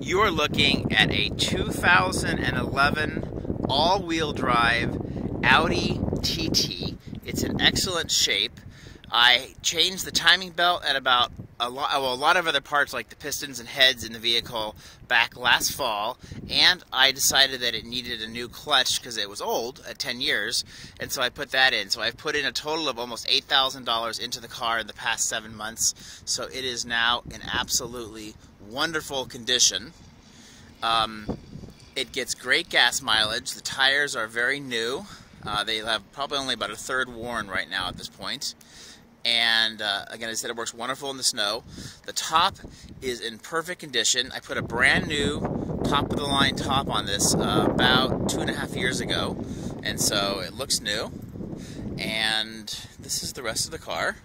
You are looking at a 2011 all-wheel drive Audi TT. It's in excellent shape. I changed the timing belt at about a lot, well, a lot of other parts like the pistons and heads in the vehicle back last fall, and I decided that it needed a new clutch because it was old at 10 years, and so I put that in. So I've put in a total of almost $8,000 into the car in the past seven months, so it is now in absolutely wonderful condition. Um, it gets great gas mileage. The tires are very new. Uh, they have probably only about a third worn right now at this point and uh, again, I said it works wonderful in the snow. The top is in perfect condition. I put a brand new top of the line top on this uh, about two and a half years ago, and so it looks new. And this is the rest of the car.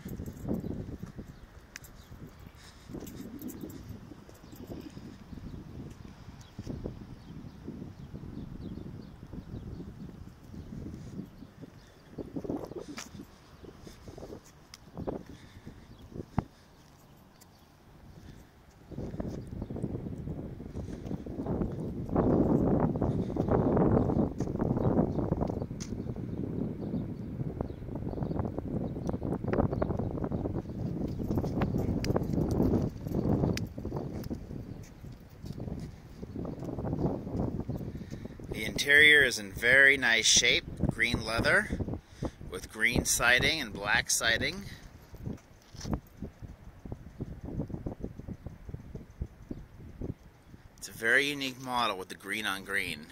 The interior is in very nice shape, green leather with green siding and black siding. It's a very unique model with the green on green.